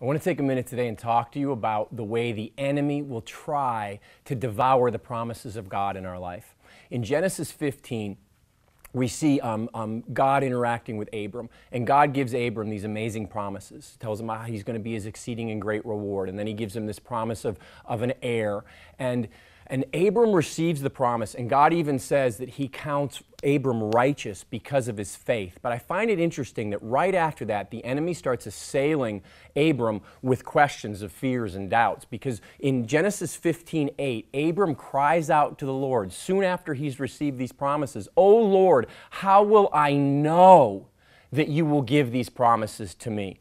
I want to take a minute today and talk to you about the way the enemy will try to devour the promises of God in our life. In Genesis 15, we see um, um, God interacting with Abram, and God gives Abram these amazing promises. Tells him how he's going to be his exceeding and great reward, and then he gives him this promise of, of an heir. And and Abram receives the promise, and God even says that he counts Abram righteous because of his faith. But I find it interesting that right after that, the enemy starts assailing Abram with questions of fears and doubts. Because in Genesis 15 8, Abram cries out to the Lord soon after he's received these promises, Oh Lord, how will I know that you will give these promises to me?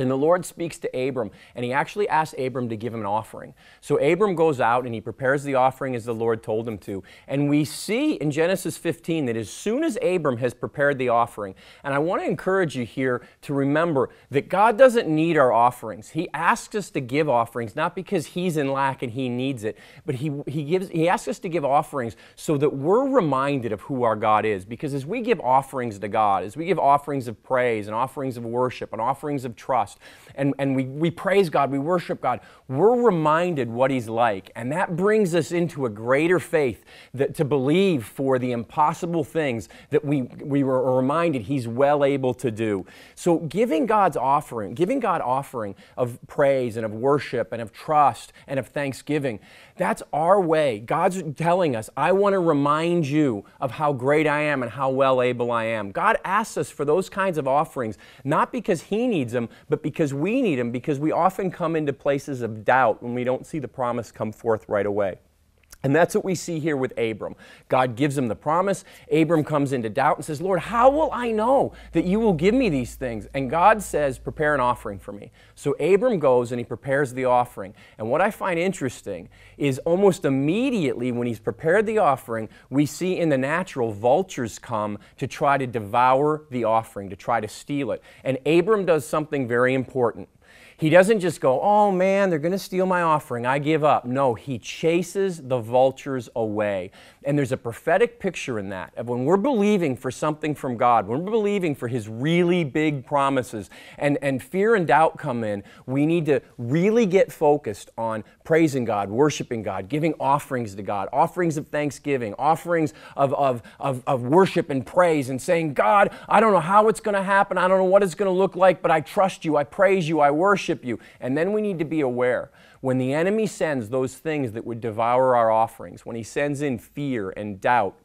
And the Lord speaks to Abram, and he actually asks Abram to give him an offering. So Abram goes out and he prepares the offering as the Lord told him to. And we see in Genesis 15 that as soon as Abram has prepared the offering, and I want to encourage you here to remember that God doesn't need our offerings. He asks us to give offerings, not because he's in lack and he needs it, but he, he, gives, he asks us to give offerings so that we're reminded of who our God is. Because as we give offerings to God, as we give offerings of praise and offerings of worship and offerings of trust, and, and we, we praise God, we worship God, we're reminded what He's like. And that brings us into a greater faith that, to believe for the impossible things that we, we were reminded He's well able to do. So giving God's offering, giving God offering of praise and of worship and of trust and of thanksgiving, that's our way. God's telling us, I want to remind you of how great I am and how well able I am. God asks us for those kinds of offerings, not because He needs them, but because we need them, because we often come into places of doubt when we don't see the promise come forth right away. And that's what we see here with Abram. God gives him the promise. Abram comes into doubt and says, Lord, how will I know that you will give me these things? And God says, Prepare an offering for me. So Abram goes and he prepares the offering. And what I find interesting is almost immediately when he's prepared the offering, we see in the natural vultures come to try to devour the offering, to try to steal it. And Abram does something very important. He doesn't just go, oh man, they're going to steal my offering. I give up. No, he chases the vultures away. And there's a prophetic picture in that of when we're believing for something from God, when we're believing for his really big promises, and, and fear and doubt come in, we need to really get focused on praising God, worshiping God, giving offerings to God, offerings of thanksgiving, offerings of, of, of, of worship and praise, and saying, God, I don't know how it's going to happen. I don't know what it's going to look like, but I trust you. I praise you. I worship worship you. And then we need to be aware when the enemy sends those things that would devour our offerings, when he sends in fear and doubt,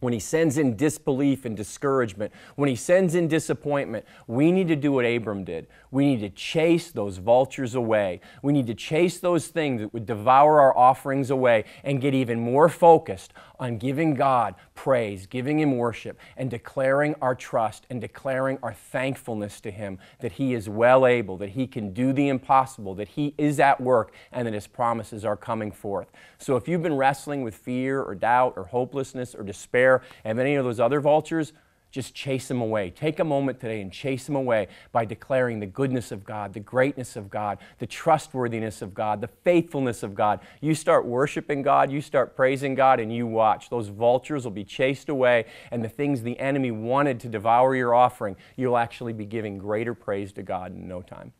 when he sends in disbelief and discouragement, when he sends in disappointment, we need to do what Abram did. We need to chase those vultures away. We need to chase those things that would devour our offerings away and get even more focused on giving God praise, giving Him worship, and declaring our trust and declaring our thankfulness to Him that He is well able, that He can do the impossible, that He is at work, and that His promises are coming forth. So if you've been wrestling with fear or doubt or hopelessness or despair and any of those other vultures, just chase them away. Take a moment today and chase them away by declaring the goodness of God, the greatness of God, the trustworthiness of God, the faithfulness of God. You start worshiping God, you start praising God, and you watch. Those vultures will be chased away, and the things the enemy wanted to devour your offering, you'll actually be giving greater praise to God in no time.